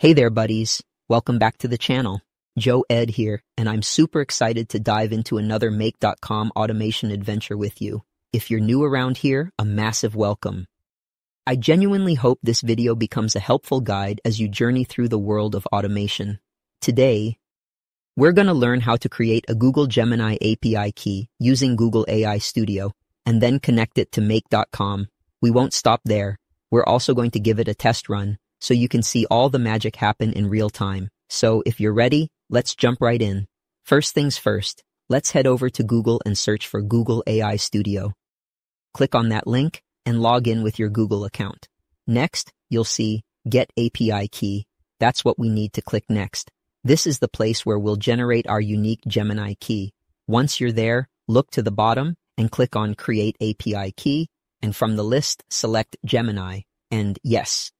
Hey there, buddies. Welcome back to the channel. Joe Ed here, and I'm super excited to dive into another Make.com automation adventure with you. If you're new around here, a massive welcome. I genuinely hope this video becomes a helpful guide as you journey through the world of automation. Today, we're going to learn how to create a Google Gemini API key using Google AI Studio and then connect it to Make.com. We won't stop there. We're also going to give it a test run so you can see all the magic happen in real time. So if you're ready, let's jump right in. First things first, let's head over to Google and search for Google AI Studio. Click on that link and log in with your Google account. Next, you'll see Get API Key. That's what we need to click next. This is the place where we'll generate our unique Gemini key. Once you're there, look to the bottom and click on Create API Key, and from the list, select Gemini. And yes,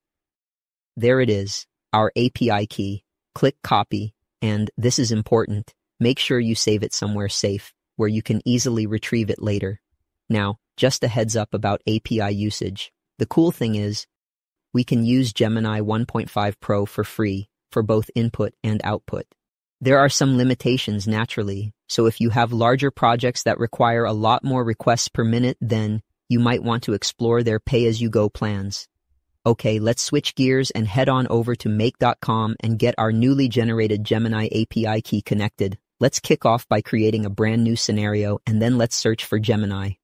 there it is, our API key. Click Copy, and this is important. Make sure you save it somewhere safe, where you can easily retrieve it later. Now, just a heads up about API usage. The cool thing is, we can use Gemini 1.5 Pro for free for both input and output. There are some limitations naturally, so if you have larger projects that require a lot more requests per minute, then you might want to explore their pay-as-you-go plans. Okay, let's switch gears and head on over to Make.com and get our newly generated Gemini API key connected. Let's kick off by creating a brand new scenario and then let's search for Gemini.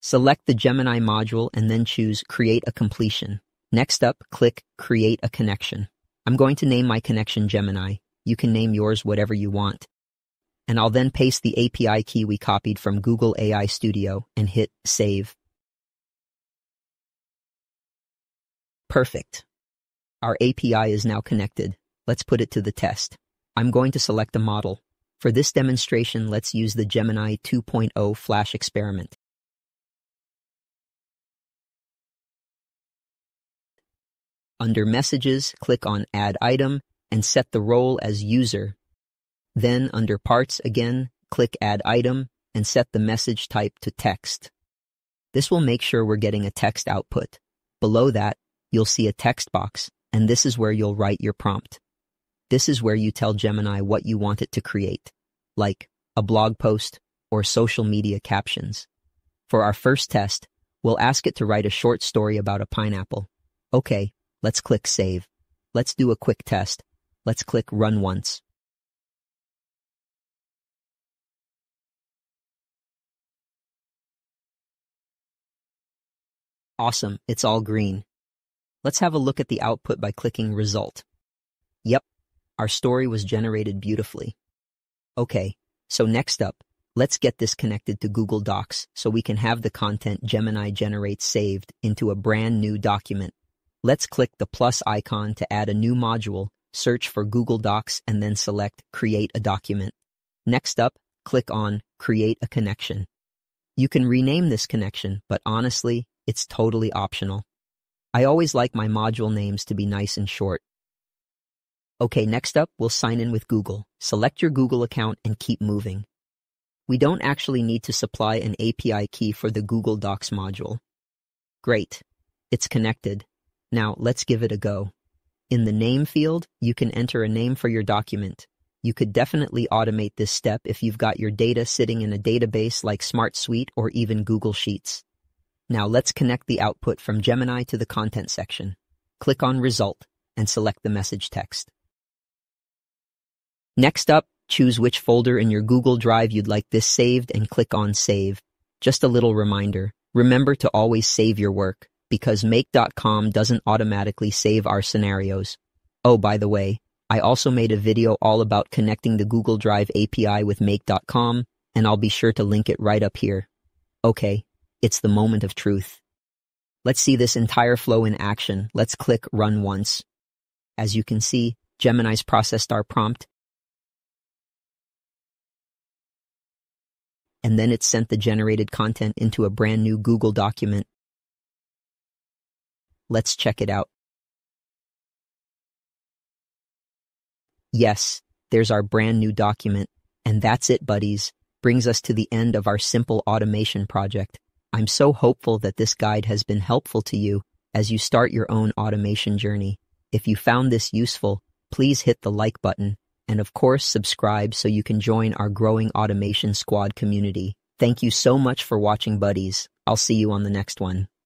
Select the Gemini module and then choose Create a Completion. Next up, click Create a Connection. I'm going to name my connection Gemini. You can name yours whatever you want. And I'll then paste the API key we copied from Google AI Studio and hit Save. Perfect. Our API is now connected. Let's put it to the test. I'm going to select a model. For this demonstration, let's use the Gemini 2.0 Flash experiment. Under Messages, click on Add Item and set the role as User. Then, under Parts again, click Add Item and set the message type to text. This will make sure we're getting a text output. Below that, you'll see a text box, and this is where you'll write your prompt. This is where you tell Gemini what you want it to create, like a blog post or social media captions. For our first test, we'll ask it to write a short story about a pineapple. Okay, let's click Save. Let's do a quick test. Let's click Run once. Awesome, it's all green. Let's have a look at the output by clicking Result. Yep, our story was generated beautifully. Okay, so next up, let's get this connected to Google Docs so we can have the content Gemini generates saved into a brand new document. Let's click the plus icon to add a new module, search for Google Docs, and then select Create a Document. Next up, click on Create a Connection. You can rename this connection, but honestly, it's totally optional. I always like my module names to be nice and short. Okay, next up, we'll sign in with Google. Select your Google account and keep moving. We don't actually need to supply an API key for the Google Docs module. Great. It's connected. Now, let's give it a go. In the name field, you can enter a name for your document. You could definitely automate this step if you've got your data sitting in a database like SmartSuite or even Google Sheets. Now let's connect the output from Gemini to the content section. Click on Result and select the message text. Next up, choose which folder in your Google Drive you'd like this saved and click on Save. Just a little reminder, remember to always save your work because Make.com doesn't automatically save our scenarios. Oh, by the way, I also made a video all about connecting the Google Drive API with Make.com, and I'll be sure to link it right up here. Okay, it's the moment of truth. Let's see this entire flow in action. Let's click Run once. As you can see, Gemini's processed our prompt, and then it sent the generated content into a brand new Google document. Let's check it out. Yes, there's our brand new document. And that's it, buddies. Brings us to the end of our simple automation project. I'm so hopeful that this guide has been helpful to you as you start your own automation journey. If you found this useful, please hit the like button and of course subscribe so you can join our growing automation squad community. Thank you so much for watching buddies. I'll see you on the next one.